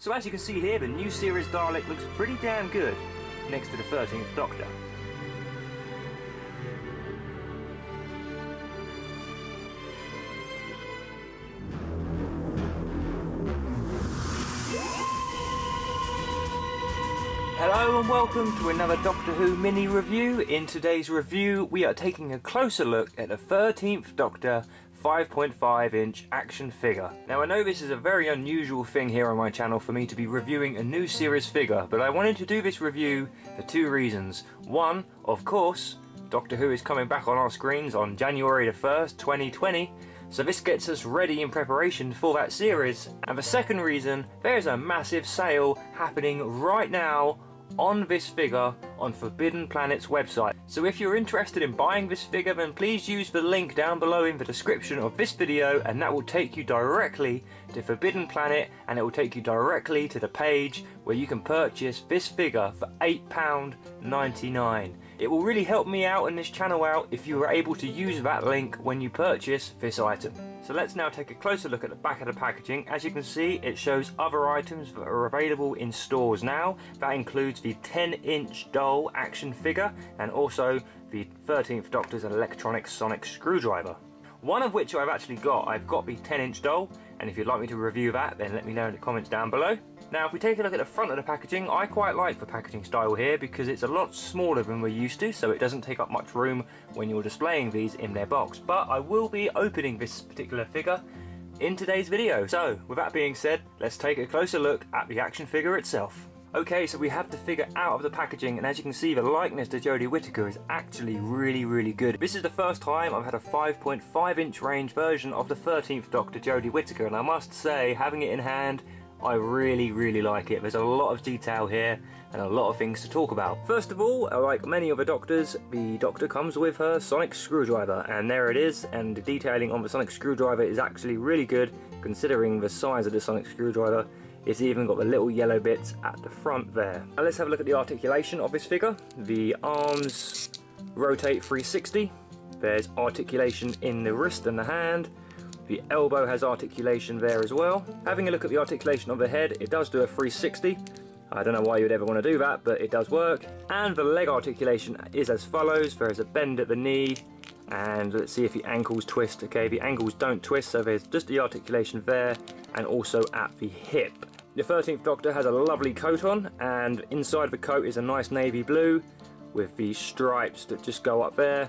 So as you can see here, the new series Dalek looks pretty damn good next to the 13th Doctor. Hello and welcome to another Doctor Who mini review. In today's review we are taking a closer look at the 13th Doctor 5.5 inch action figure. Now I know this is a very unusual thing here on my channel for me to be reviewing a new series figure, but I wanted to do this review for two reasons. One, of course, Doctor Who is coming back on our screens on January the 1st, 2020, so this gets us ready in preparation for that series. And the second reason, there's a massive sale happening right now on this figure on Forbidden Planet's website. So if you're interested in buying this figure then please use the link down below in the description of this video and that will take you directly to Forbidden Planet and it will take you directly to the page where you can purchase this figure for £8.99. It will really help me out and this channel out if you are able to use that link when you purchase this item. So let's now take a closer look at the back of the packaging. As you can see, it shows other items that are available in stores now. That includes the 10 inch doll action figure and also the 13th Doctor's electronic sonic screwdriver. One of which I've actually got. I've got the 10 inch doll and if you'd like me to review that then let me know in the comments down below. Now if we take a look at the front of the packaging, I quite like the packaging style here because it's a lot smaller than we're used to so it doesn't take up much room when you're displaying these in their box. But I will be opening this particular figure in today's video. So with that being said, let's take a closer look at the action figure itself. Okay, so we have the figure out of the packaging, and as you can see, the likeness to Jodie Whittaker is actually really, really good. This is the first time I've had a 5.5 inch range version of the 13th Doctor Jodie Whittaker, and I must say, having it in hand, I really, really like it. There's a lot of detail here and a lot of things to talk about. First of all, like many other Doctors, the Doctor comes with her sonic screwdriver, and there it is, and the detailing on the sonic screwdriver is actually really good, considering the size of the sonic screwdriver it's even got the little yellow bits at the front there. Now let's have a look at the articulation of this figure. The arms rotate 360. There's articulation in the wrist and the hand. The elbow has articulation there as well. Having a look at the articulation of the head, it does do a 360. I don't know why you'd ever want to do that, but it does work. And the leg articulation is as follows. There is a bend at the knee, and let's see if the ankles twist. Okay, the ankles don't twist, so there's just the articulation there, and also at the hip. The 13th Doctor has a lovely coat on and inside the coat is a nice navy blue with the stripes that just go up there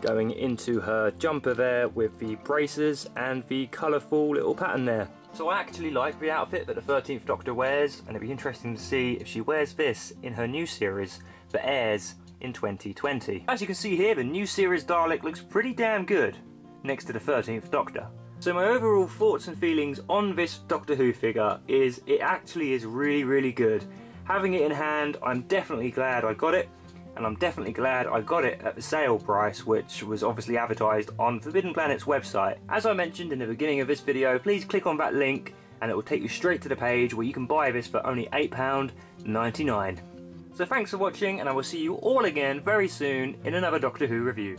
going into her jumper there with the braces and the colourful little pattern there. So I actually like the outfit that the 13th Doctor wears and it'd be interesting to see if she wears this in her new series that airs in 2020. As you can see here the new series Dalek looks pretty damn good next to the 13th Doctor. So my overall thoughts and feelings on this Doctor Who figure is it actually is really, really good. Having it in hand, I'm definitely glad I got it, and I'm definitely glad I got it at the sale price, which was obviously advertised on Forbidden Planet's website. As I mentioned in the beginning of this video, please click on that link and it will take you straight to the page where you can buy this for only £8.99. So thanks for watching and I will see you all again very soon in another Doctor Who review.